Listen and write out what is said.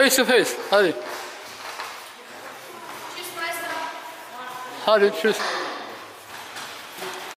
face to face. Hadi. Tschüss, Meister. Hadi tschüss.